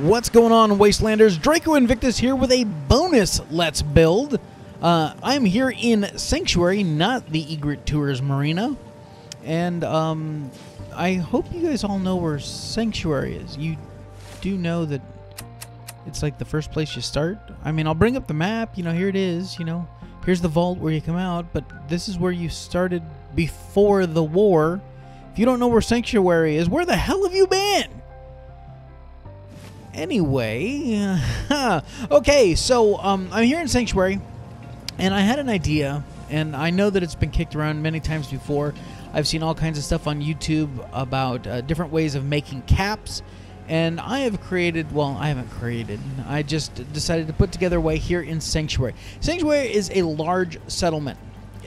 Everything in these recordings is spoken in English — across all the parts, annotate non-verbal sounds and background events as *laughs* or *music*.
What's going on, Wastelanders? Draco Invictus here with a bonus Let's Build. Uh, I'm here in Sanctuary, not the Egret Tours Marina. And um, I hope you guys all know where Sanctuary is. You do know that it's like the first place you start. I mean, I'll bring up the map. You know, here it is. You know, here's the vault where you come out. But this is where you started before the war. If you don't know where Sanctuary is, where the hell have you been? Anyway, *laughs* okay, so um, I'm here in Sanctuary, and I had an idea, and I know that it's been kicked around many times before. I've seen all kinds of stuff on YouTube about uh, different ways of making caps, and I have created, well, I haven't created, I just decided to put together a way here in Sanctuary. Sanctuary is a large settlement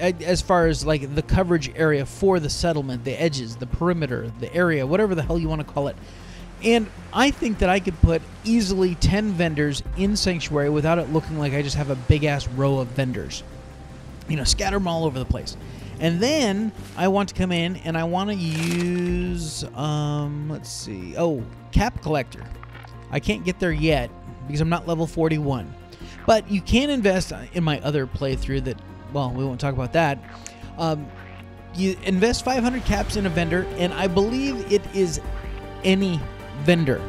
as far as like the coverage area for the settlement, the edges, the perimeter, the area, whatever the hell you want to call it. And I think that I could put easily 10 vendors in Sanctuary without it looking like I just have a big ass row of vendors. You know, scatter them all over the place. And then I want to come in and I want to use, um, let's see, oh, Cap Collector. I can't get there yet because I'm not level 41. But you can invest in my other playthrough that, well, we won't talk about that. Um, you invest 500 caps in a vendor, and I believe it is any vendor.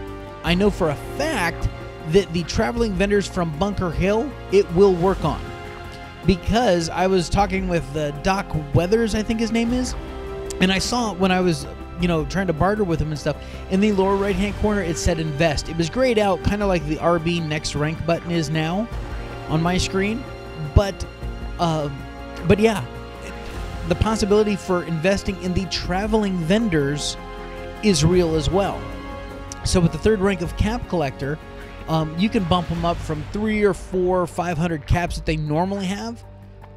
I know for a fact that the traveling vendors from Bunker Hill, it will work on. Because I was talking with uh, Doc Weathers, I think his name is, and I saw when I was, you know, trying to barter with him and stuff, in the lower right hand corner it said invest. It was grayed out, kind of like the RB next rank button is now on my screen. But, uh, but yeah, the possibility for investing in the traveling vendors is real as well. So with the third rank of cap collector, um, you can bump them up from three or four, or five hundred caps that they normally have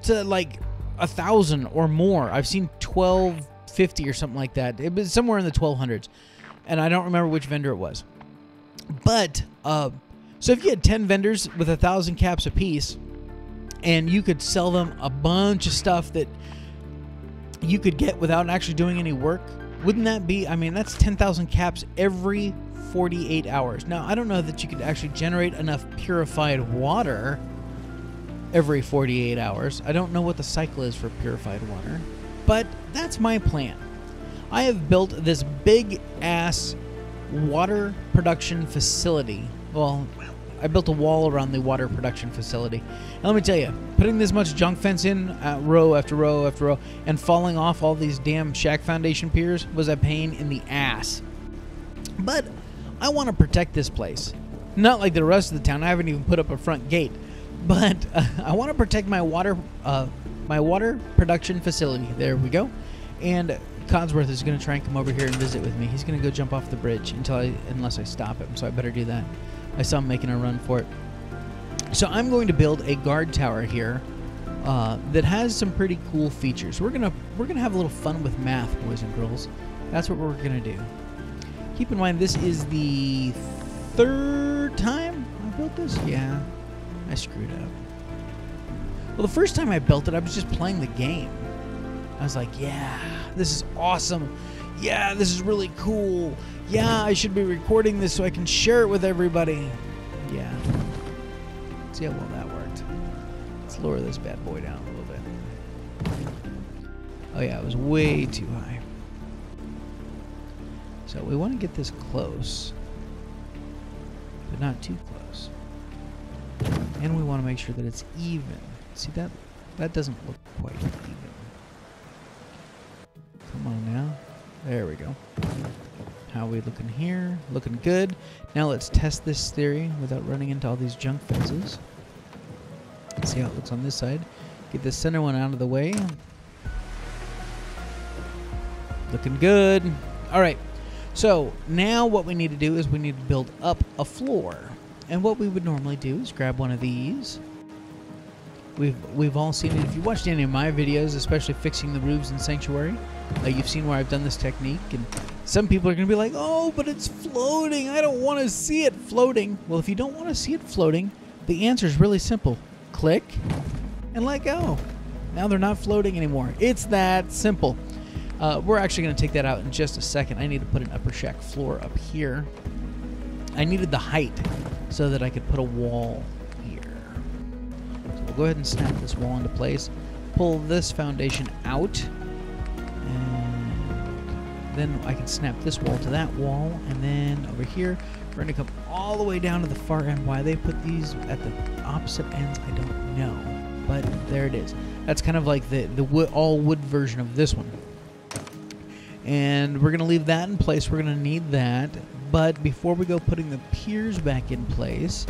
to like a thousand or more. I've seen twelve fifty or something like that. It was somewhere in the twelve hundreds, and I don't remember which vendor it was. But uh, so if you had ten vendors with a thousand caps apiece, and you could sell them a bunch of stuff that you could get without actually doing any work, wouldn't that be? I mean, that's ten thousand caps every 48 hours. Now, I don't know that you could actually generate enough purified water every 48 hours. I don't know what the cycle is for purified water, but that's my plan. I have built this big ass water production facility. Well, I built a wall around the water production facility. And let me tell you, putting this much junk fence in uh, row after row after row and falling off all these damn shack foundation piers was a pain in the ass. But I want to protect this place. Not like the rest of the town. I haven't even put up a front gate, *laughs* but uh, I want to protect my water, uh, my water production facility. There we go. And Codsworth is going to try and come over here and visit with me. He's going to go jump off the bridge until I, unless I stop him. So I better do that. I saw him making a run for it. So I'm going to build a guard tower here uh, that has some pretty cool features. We're gonna we're gonna have a little fun with math, boys and girls. That's what we're gonna do. Keep in mind, this is the third time I built this. Yeah, I screwed up. Well, the first time I built it, I was just playing the game. I was like, yeah, this is awesome. Yeah, this is really cool. Yeah, I should be recording this so I can share it with everybody. Yeah. See how well that worked. Let's lower this bad boy down a little bit. Oh yeah, it was way too high. So we want to get this close, but not too close. And we want to make sure that it's even. See that? That doesn't look quite even. Come on now. There we go. How are we looking here? Looking good. Now let's test this theory without running into all these junk fences. See how it looks on this side. Get the center one out of the way. Looking good. All right. So now what we need to do is we need to build up a floor. And what we would normally do is grab one of these. We've, we've all seen it. If you watched any of my videos, especially fixing the roofs in Sanctuary, uh, you've seen where I've done this technique. And some people are going to be like, oh, but it's floating. I don't want to see it floating. Well, if you don't want to see it floating, the answer is really simple. Click and let go. Now they're not floating anymore. It's that simple. Uh, we're actually going to take that out in just a second. I need to put an upper shack floor up here. I needed the height so that I could put a wall here. So we'll go ahead and snap this wall into place. Pull this foundation out. And then I can snap this wall to that wall. And then over here, we're going to come all the way down to the far end. Why they put these at the opposite ends, I don't know. But there it is. That's kind of like the, the wood, all wood version of this one. And we're going to leave that in place. We're going to need that. But before we go putting the piers back in place,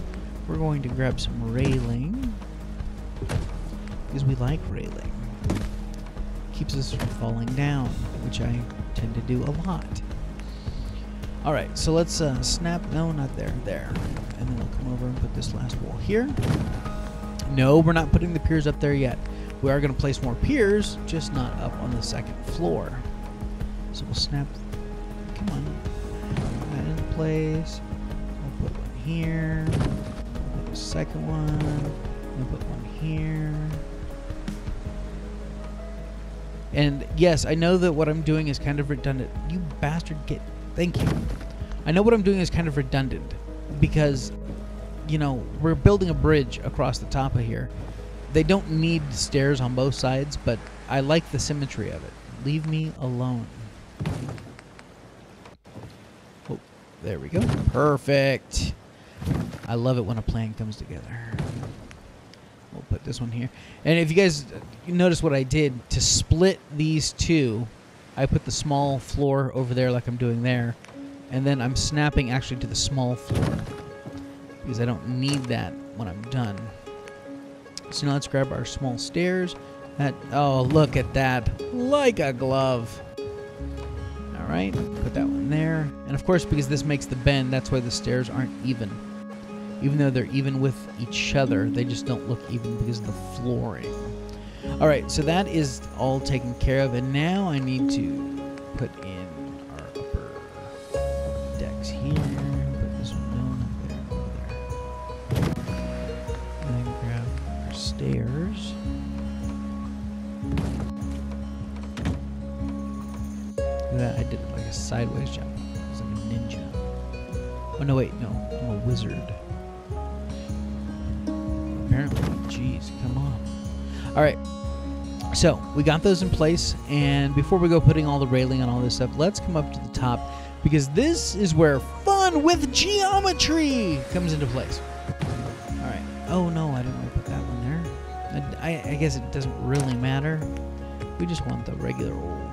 we're going to grab some railing. Because we like railing. Keeps us from falling down, which I tend to do a lot. Alright, so let's uh, snap. No, not there. There. And then we'll come over and put this last wall here. No, we're not putting the piers up there yet. We are going to place more piers, just not up on the second floor. So we'll snap. Come on. That in place. We'll put one here. We'll put a second one. We'll put one here. And yes, I know that what I'm doing is kind of redundant. You bastard, get. Thank you. I know what I'm doing is kind of redundant because, you know, we're building a bridge across the top of here. They don't need stairs on both sides, but I like the symmetry of it. Leave me alone. Oh, there we go. Perfect. I love it when a plan comes together. We'll put this one here. And if you guys notice what I did to split these two, I put the small floor over there like I'm doing there. And then I'm snapping actually to the small floor. Because I don't need that when I'm done. So now let's grab our small stairs. That oh look at that. Like a glove. Alright, put that one there. And of course because this makes the bend, that's why the stairs aren't even. Even though they're even with each other, they just don't look even because of the flooring. Alright, so that is all taken care of, and now I need to put in our upper decks here. Put this one down there, there. And then grab our stairs. That, I did like a sideways jump. I was like a ninja. Oh no, wait, no, I'm a wizard. Apparently, jeez, come on. All right, so we got those in place, and before we go putting all the railing and all this stuff, let's come up to the top because this is where fun with geometry comes into place. All right. Oh no, I didn't want to put that one there. I, I, I guess it doesn't really matter. We just want the regular old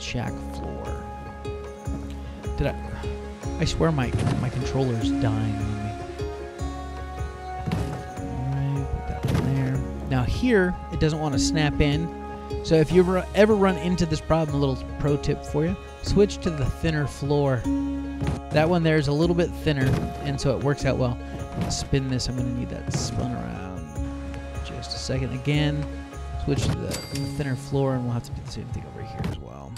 shack floor. Did I? I swear my my controller's dying on me. Alright, put that one there. Now here, it doesn't want to snap in. So if you ever, ever run into this problem, a little pro tip for you, switch to the thinner floor. That one there is a little bit thinner, and so it works out well. Spin this. I'm going to need that spun around just a second. Again, switch to the thinner floor, and we'll have to do the same thing over here as well.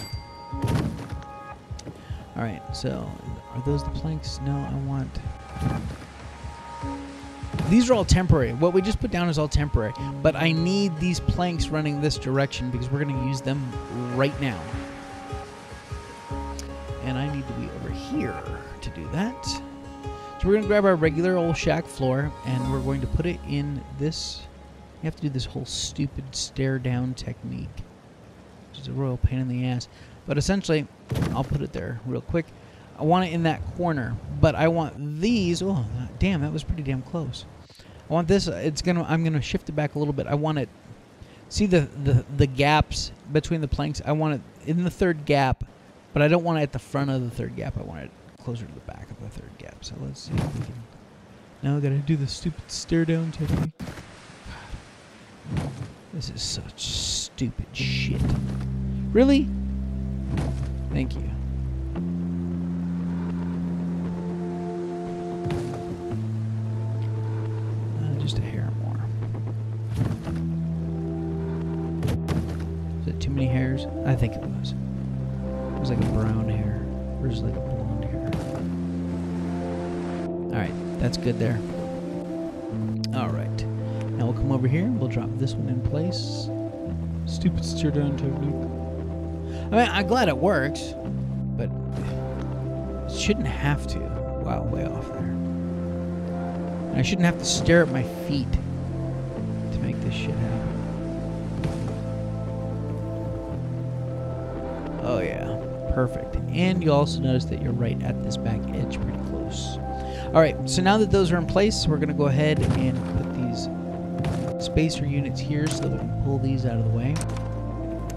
All right, so are those the planks? No, I want. These are all temporary. What we just put down is all temporary. But I need these planks running this direction because we're going to use them right now. And I need to be over here to do that. So we're going to grab our regular old shack floor and we're going to put it in this. You have to do this whole stupid stare down technique. Which is a royal pain in the ass. But essentially, I'll put it there real quick. I want it in that corner, but I want these. Oh, damn, that was pretty damn close. I want this. It's gonna. I'm gonna shift it back a little bit. I want it. See the the the gaps between the planks. I want it in the third gap, but I don't want it at the front of the third gap. I want it closer to the back of the third gap. So let's see if we can. Now I gotta do the stupid stare down technique. God. *sighs* This is such stupid shit. Really? Thank you. Uh, just a hair more. Is it too many hairs? I think it was. It was like a brown hair. Or like a blonde hair. Alright, that's good there. Alright. Now we'll come over here. We'll drop this one in place. Stupid steer down technique. Mean, I'm glad it works, but it shouldn't have to. Wow, way off there. And I shouldn't have to stare at my feet to make this shit happen. Oh yeah, perfect. And you also notice that you're right at this back edge pretty close. All right, so now that those are in place, we're gonna go ahead and put these spacer units here so that we can pull these out of the way.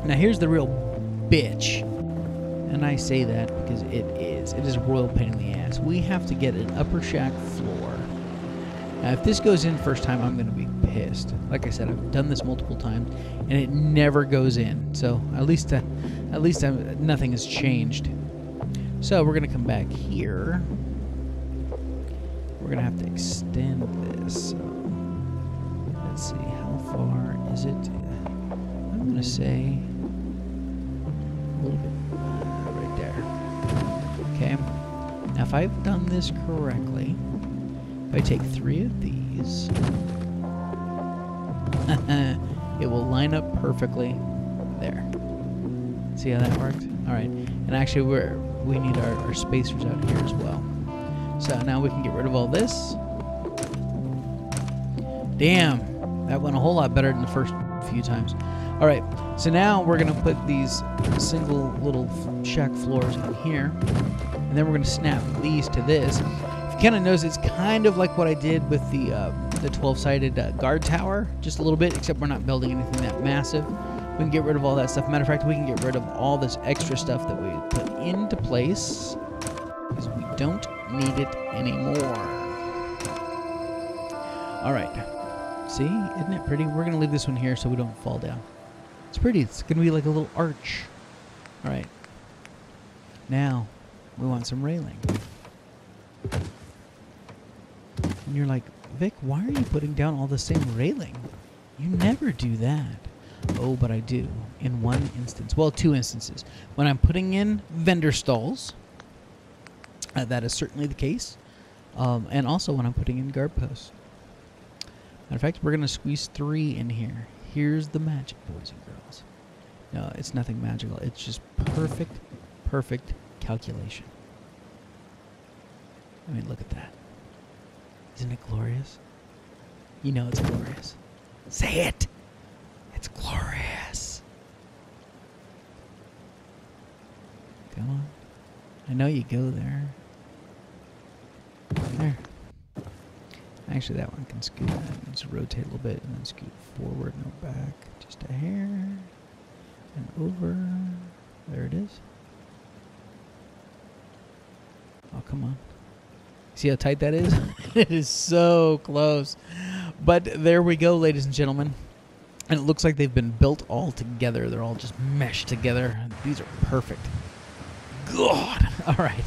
Now here's the real bitch. And I say that because it is. It is a royal pain in the ass. We have to get an upper shack floor. Now if this goes in first time, I'm going to be pissed. Like I said, I've done this multiple times, and it never goes in. So at least, uh, at least I'm, nothing has changed. So we're going to come back here. We're going to have to extend this. So let's see, how far is it? I'm going to say I've done this correctly, if I take three of these, *laughs* it will line up perfectly there. See how that worked? All right. And actually, we're we need our, our spacers out here as well. So now we can get rid of all this. Damn, that went a whole lot better than the first few times. All right, so now we're gonna put these single little shack floors in here, and then we're gonna snap these to this. If you kind of notice, it's kind of like what I did with the uh, the 12-sided uh, guard tower, just a little bit, except we're not building anything that massive. We can get rid of all that stuff. Matter of fact, we can get rid of all this extra stuff that we put into place because we don't need it anymore. All right. See, isn't it pretty? We're gonna leave this one here so we don't fall down. It's pretty. It's gonna be like a little arch. All right. Now, we want some railing. And you're like, Vic, why are you putting down all the same railing? You never do that. Oh, but I do. In one instance. Well, two instances. When I'm putting in vendor stalls, uh, that is certainly the case. Um, and also when I'm putting in guard posts. Matter of fact, we're going to squeeze three in here. Here's the magic, boys and girls. No, it's nothing magical. It's just perfect, perfect calculation. I mean, look at that. Isn't it glorious? You know it's glorious. Say it! It's glorious. Come on. I know you go there. There. Actually, that one can scoot. That to rotate a little bit and then scoot forward, no back. Just a hair. And over. There it is. Oh, come on. See how tight that is? *laughs* it is so close. But there we go, ladies and gentlemen. And it looks like they've been built all together. They're all just meshed together. These are perfect. God. *laughs* All right.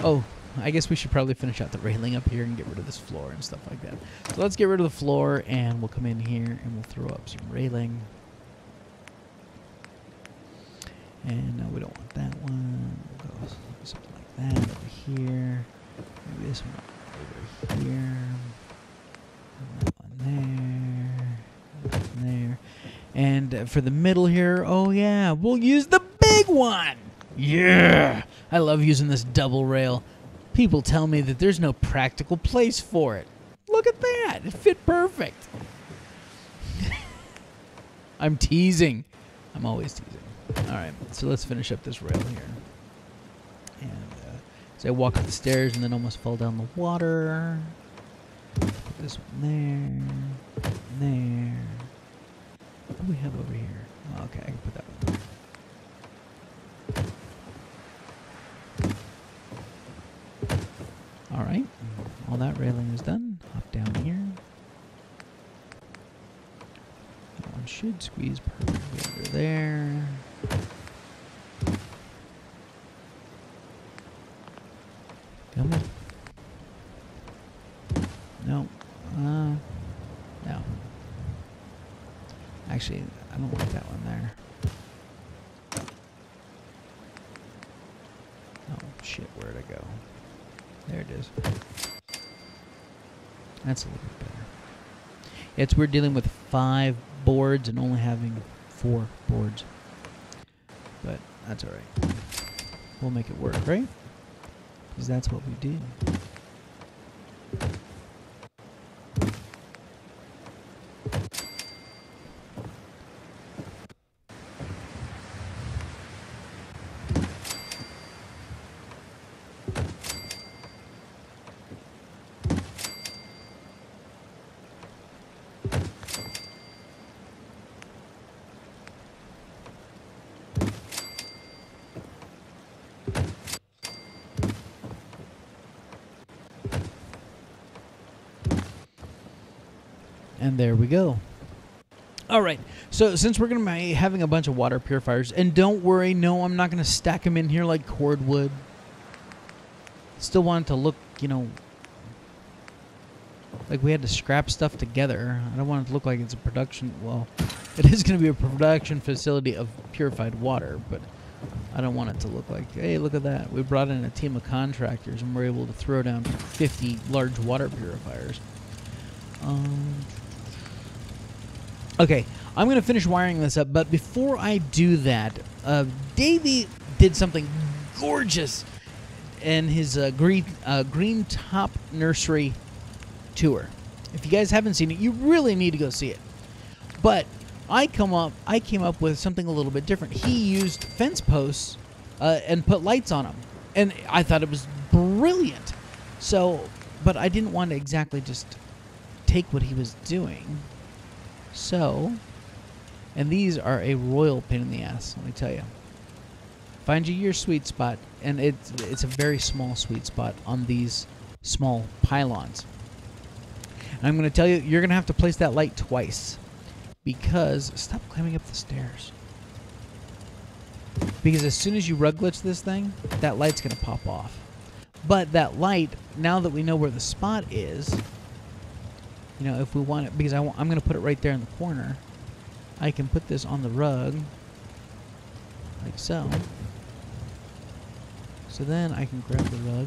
Oh, I guess we should probably finish out the railing up here and get rid of this floor and stuff like that. So let's get rid of the floor and we'll come in here and we'll throw up some railing. And no, we don't want that one. We'll that over here. Maybe this one over here. And that one there. That one there. And for the middle here, oh yeah, we'll use the big one. Yeah! I love using this double rail. People tell me that there's no practical place for it. Look at that. It fit perfect. *laughs* I'm teasing. I'm always teasing. All right, so let's finish up this rail here. So I walk up the stairs and then almost fall down the water. Put this one there, there. What do we have over here? Oh, okay, I can put that one there. All right, all that railing is done. Hop down here. That one should squeeze perfectly under there. Come on. No. Uh, no. Actually, I don't like that one there. Oh, shit, where'd it go? There it is. That's a little bit better. It's we're dealing with five boards and only having four boards. But that's alright. We'll make it work, right? Because that's what we do. There we go. All right. So since we're going to be having a bunch of water purifiers, and don't worry, no, I'm not going to stack them in here like cordwood. Still want it to look, you know, like we had to scrap stuff together. I don't want it to look like it's a production. Well, it is going to be a production facility of purified water, but I don't want it to look like, hey, look at that. We brought in a team of contractors and we're able to throw down 50 large water purifiers. Um, okay, I'm going to finish wiring this up, but before I do that, uh, Davey did something gorgeous in his uh, green, uh, Greentop Nursery tour. If you guys haven't seen it, you really need to go see it. But I come up, I came up with something a little bit different. He used fence posts uh, and put lights on them, and I thought it was brilliant. So, but I didn't want to exactly just take what he was doing. So, and these are a royal pain in the ass. Let me tell you. Find you your sweet spot, and it's it's a very small sweet spot on these small pylons. And I'm going to tell you, you're going to have to place that light twice. Because, stop climbing up the stairs. Because as soon as you rug glitch this thing, that light's going to pop off. But that light, now that we know where the spot is, you know, if we want it, because I am going to put it right there in the corner, I can put this on the rug, like so. So then I can grab the rug,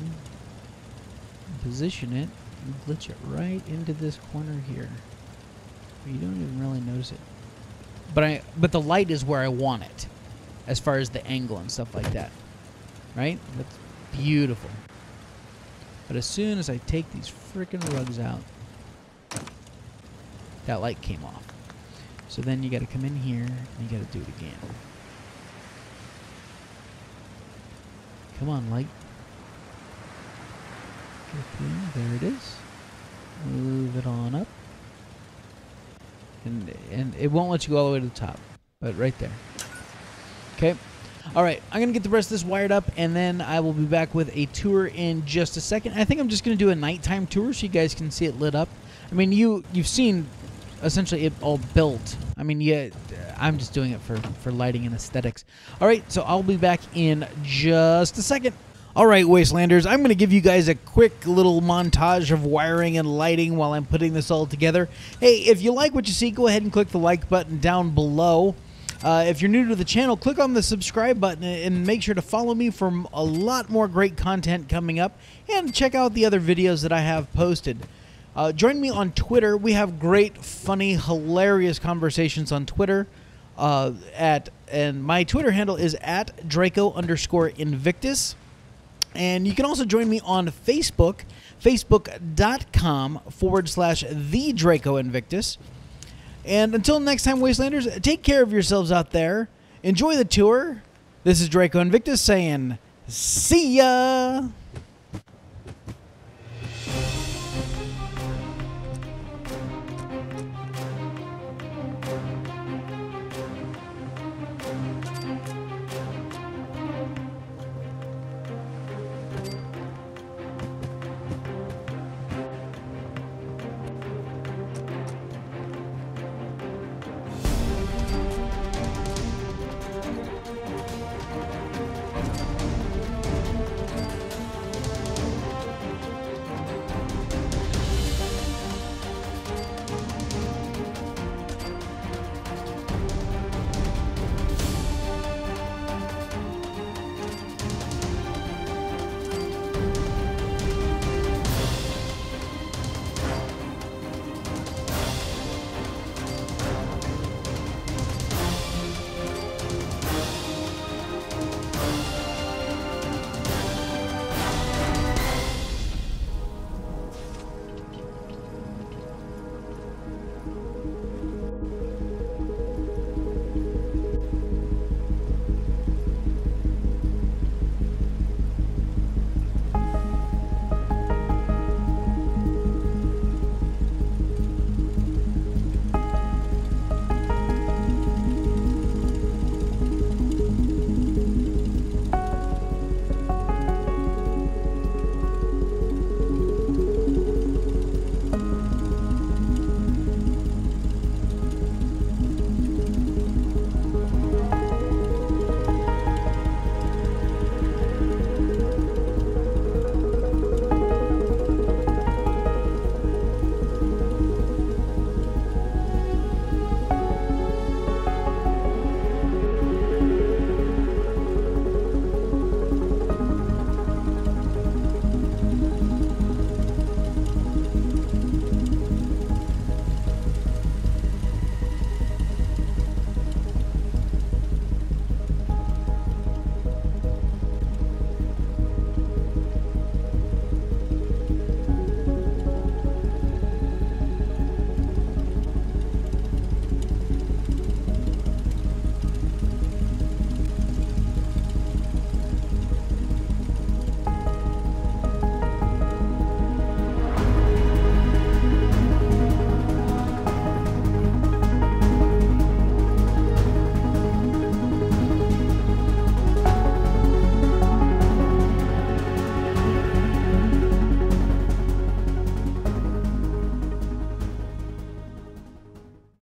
position it, and glitch it right into this corner here. You don't even really notice it. But I but the light is where I want it. As far as the angle and stuff like that. Right? That's beautiful. But as soon as I take these freaking rugs out, that light came off. So then you got to come in here and you got to do it again. Come on, light. There it is. Move it on up. And, and it won't let you go all the way to the top. But right there. Okay. All right, I'm going to get the rest of this wired up, and then I will be back with a tour in just a second. I think I'm just going to do a nighttime tour so you guys can see it lit up. I mean, you, you've seen essentially it all built. I mean, yeah, I'm just doing it for, for lighting and aesthetics. All right, so I'll be back in just a second. All right, Wastelanders, I'm going to give you guys a quick little montage of wiring and lighting while I'm putting this all together. Hey, if you like what you see, go ahead and click the like button down below. Uh, if you're new to the channel, click on the subscribe button and make sure to follow me for a lot more great content coming up and check out the other videos that I have posted. Uh, join me on Twitter. We have great, funny, hilarious conversations on Twitter. Uh, at and my Twitter handle is at Draco underscore Invictus. And you can also join me on Facebook, facebook.com forward slash the Draco Invictus. And until next time, Wastelanders, take care of yourselves out there. Enjoy the tour. This is Draco Invictus saying, see ya!